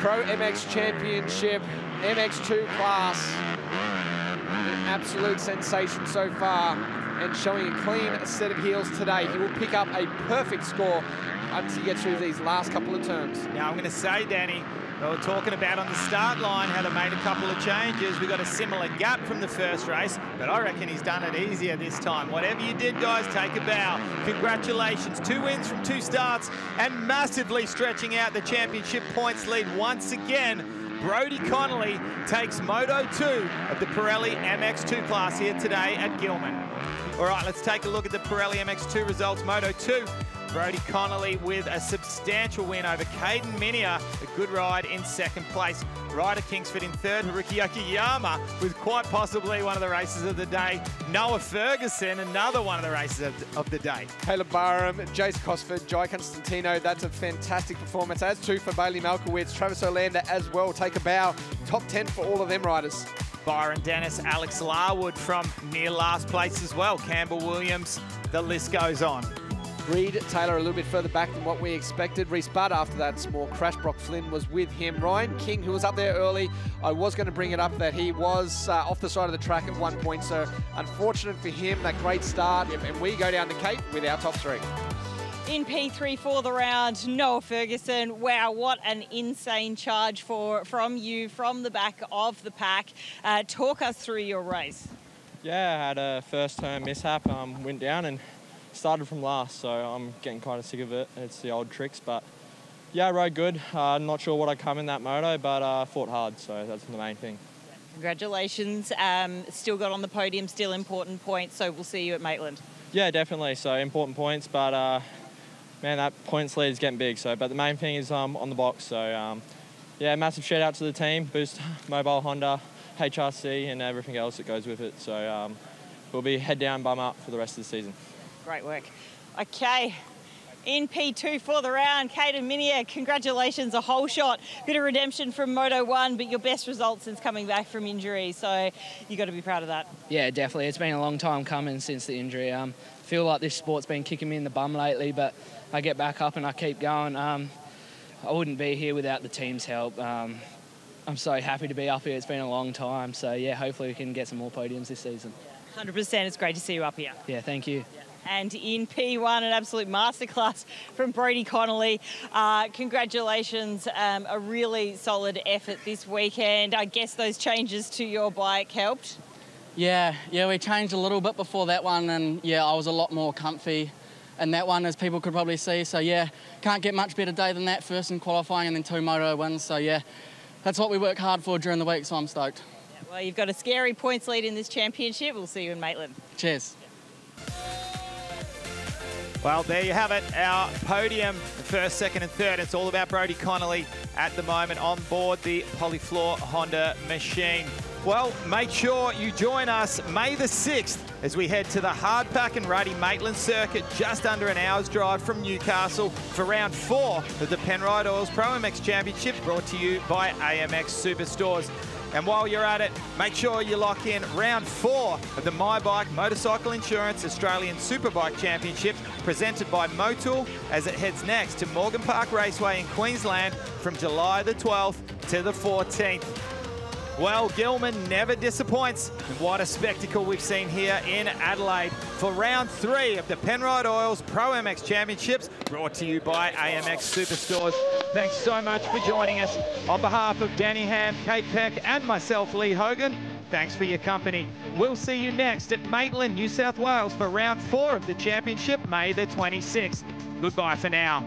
Pro MX Championship MX2 class. An absolute sensation so far and showing a clean set of heels today. He will pick up a perfect score once he gets through these last couple of turns. Now, I'm going to say, Danny, They were talking about on the start line how they made a couple of changes. We got a similar gap from the first race, but I reckon he's done it easier this time. Whatever you did, guys, take a bow. Congratulations. Two wins from two starts and massively stretching out the championship points lead once again. Brody Connolly takes Moto 2 of the Pirelli MX2 class here today at Gillman. All right, let's take a look at the Pirelli MX2 results. Moto 2, Brody Connolly with a substantial win over Caden Minear. A good ride in second place. Ryder Kingsford in third. Haruki Yokoyama with quite possibly one of the races of the day. Noah Ferguson, another one of the races of, of the day. Caleb Barham, Jace Cosford, Jai Constantino, that's a fantastic performance, as too for Bailey Malkiewicz, Travis Olander as well, take a bow. Top 10 for all of them riders. Byron Dennis, Alex Larwood from near last place as well. Campbell Williams, the list goes on. Reed Taylor a little bit further back than what we expected. Reese Budd after that small crash. Brock Flynn was with him. Ryan King, who was up there early, I was going to bring it up that he was uh, off the side of the track at one point. So unfortunate for him, that great start. And we go down the Cape with our top three. In P3 for the round, Noah Ferguson. Wow, what an insane charge for from you from the back of the pack. Uh, talk us through your race. Yeah, I had a first turn mishap, um, went down and started from last, so I'm getting kind of sick of it. It's the old tricks, but yeah, I rode good. Uh, not sure what I come in that moto, but uh, fought hard, so that's the main thing. Congratulations. Um, still got on the podium, still important points, so we'll see you at Maitland. Yeah, definitely. So important points, but uh, man, that points lead is getting big. So, but the main thing is um, on the box. So, um, yeah, massive shout out to the team, Boost Mobile Honda, HRC, and everything else that goes with it. So, um, we'll be head down, bum up for the rest of the season. Great work. Okay. In P2 for the round, Caden Minear, congratulations, a holeshot. Bit of redemption from Moto 1, but your best result since coming back from injury, so you've got to be proud of that. Yeah, definitely. It's been a long time coming since the injury. Um, feel like this sport's been kicking me in the bum lately, but I get back up and I keep going. Um, I wouldn't be here without the team's help. Um, I'm so happy to be up here. It's been a long time. So, yeah, hopefully we can get some more podiums this season. 100%. It's great to see you up here. Yeah, thank you. And in P1, an absolute masterclass from Brodie Connolly. Uh, congratulations, um, a really solid effort this weekend. I guess those changes to your bike helped. Yeah, yeah, we changed a little bit before that one, and yeah, I was a lot more comfy in that one, as people could probably see. So yeah, can't get much better day than that. First in qualifying and then two moto wins. So yeah, that's what we work hard for during the week. So I'm stoked. Yeah, well, you've got a scary points lead in this championship. We'll see you in Maitland. Cheers. Well, there you have it, our podium, first, second and third. It's all about Brodie Connolly at the moment on board the Polyfloor Honda machine. Well, make sure you join us May the 6th as we head to the Hardpack and Ruddy Maitland circuit just under an hour's drive from Newcastle for round four of the Penrite Oils Pro MX Championship brought to you by AMX Superstores. And while you're at it, make sure you lock in round four of the My Bike Motorcycle Insurance Australian Superbike Championship presented by Motul as it heads next to Morgan Park Raceway in Queensland from July the 12th to the 14th. Well, Gillman never disappoints. And what a spectacle we've seen here in Adelaide for round three of the Penrite Oils Pro MX Championships, brought to you by AMX Superstores. Thanks so much for joining us. On behalf of Danny Ham, Kate Peck, and myself, Lee Hogan, thanks for your company. We'll see you next at Maitland, New South Wales for round four of the championship, May the 26th. Goodbye for now.